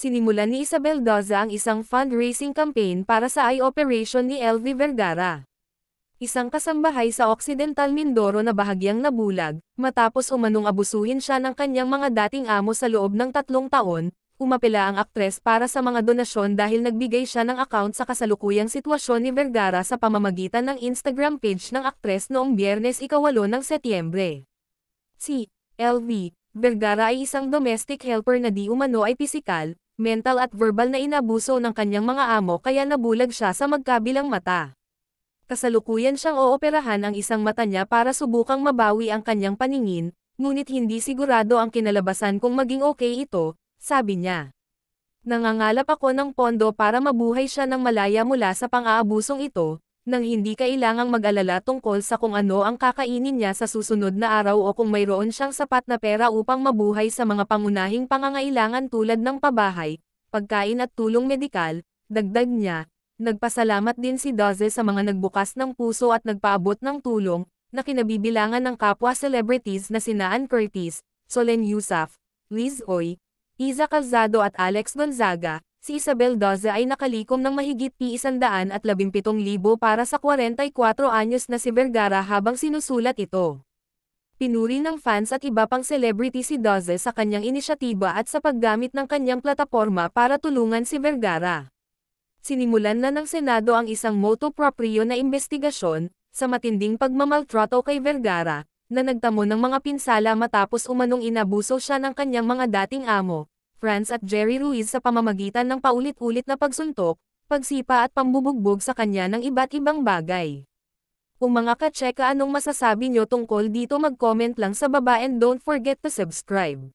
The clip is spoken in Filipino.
Sinimulan ni Isabel Daza ang isang fundraising campaign para sa eye operation ni LV Vergara. Isang kasambahay sa Occidental Mindoro na bahagyang nabulag, matapos umanong abusuhin siya ng kanyang mga dating amo sa loob ng tatlong taon, umapela ang aktres para sa mga donasyon dahil nagbigay siya ng account sa kasalukuyang sitwasyon ni Vergara sa pamamagitan ng Instagram page ng aktres noong biyernes ikawalo ng Setyembre. Si LV Vergara ay isang domestic helper na di umano ay pisikal, mental at verbal na inabuso ng kanyang mga amo kaya nabulag siya sa magkabilang mata. Kasalukuyan siyang ooperahan ang isang mata niya para subukang mabawi ang kanyang paningin, ngunit hindi sigurado ang kinalabasan kung maging okay ito, sabi niya. Nangangalap ako ng pondo para mabuhay siya ng malaya mula sa pang-aabusong ito, nang hindi kailangang mag-alala tungkol sa kung ano ang kakainin niya sa susunod na araw o kung mayroon siyang sapat na pera upang mabuhay sa mga pangunahing pangangailangan tulad ng pabahay, pagkain at tulong medikal, dagdag niya. Nagpasalamat din si Doze sa mga nagbukas ng puso at nagpaabot ng tulong, na kinabibilangan ng kapwa celebrities na sina Ann Curtis, Solen Yusuf, Liz Oy, Iza Calzado at Alex Gonzaga, si Isabel Daza ay nakalikom ng mahigit P117,000 para sa 44 anyos na si Vergara habang sinusulat ito. Pinuri ng fans at iba pang celebrity si Daza sa kanyang inisyatiba at sa paggamit ng kanyang plataforma para tulungan si Vergara. Sinimulan na ng Senado ang isang motu proprio na investigasyon sa matinding pagmamaltrato kay Vergara, na nagtamo ng mga pinsala matapos umanong inabuso siya ng kanyang mga dating amo, France at Jerry Ruiz sa pamamagitan ng paulit-ulit na pagsuntok, pagsipa at pambubugbog sa kanya ng iba't ibang bagay. Kung mga katseka anong masasabi nyo tungkol dito mag-comment lang sa baba and don't forget to subscribe.